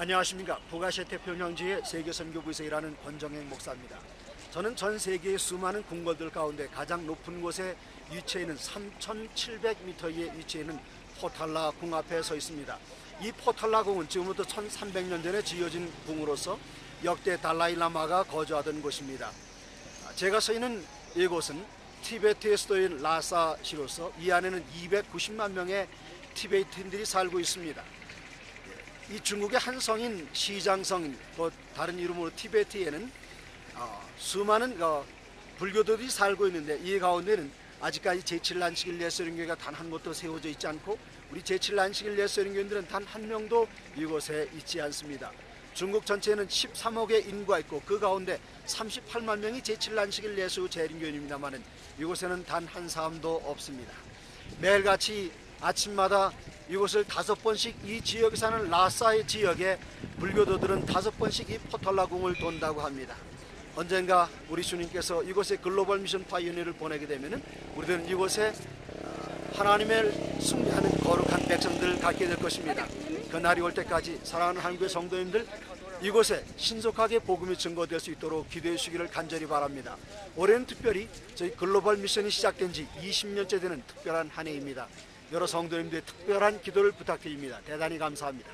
안녕하십니까. 북아시아 태 평양지의 세계선교부에서 일하는 권정행 목사입니다. 저는 전 세계의 수많은 궁궐들 가운데 가장 높은 곳에 위치해 있는 3,700m에 위치해 있는 포탈라 궁 앞에 서 있습니다. 이 포탈라 궁은 지금부터 1,300년 전에 지어진 궁으로서 역대 달라이라마가 거주하던 곳입니다. 제가 서 있는 이곳은 티베트의 수도인 라사시로서 이 안에는 290만 명의 티베트인들이 살고 있습니다. 이 중국의 한 성인 시장성 또 다른 이름으로 티베트에는 어, 수많은 어, 불교도들이 살고 있는데 이 가운데는 아직까지 제7난식일 예수령교회가 단 한 곳도 세워져 있지 않고 우리 제7난식일 예수령교인들은 단 한 명도 이곳에 있지 않습니다. 중국 전체에는 13억의 인구가 있고 그 가운데 38만 명이 제7난식일 예수 재림교인입니다만은 이곳에는 단 한 사람도 없습니다. 매일같이 아침마다 이곳을 다섯 번씩 이 지역에 사는 라사의 지역에 불교도들은 다섯 번씩 이 포털라궁을 돈다고 합니다. 언젠가 우리 주님께서 이곳에 글로벌 미션 파이오니를 보내게 되면은 우리들은 이곳에 어, 하나님을 숭배하는 거룩한 백성들을 갖게 될 것입니다. 그 날이 올 때까지 사랑하는 한국의 성도님들 이곳에 신속하게 복음이 증거될 수 있도록 기도해 주시기를 간절히 바랍니다. 올해는 특별히 저희 글로벌 미션이 시작된 지 20년째 되는 특별한 한 해입니다. 여러 성도님들의 특별한 기도를 부탁드립니다. 대단히 감사합니다.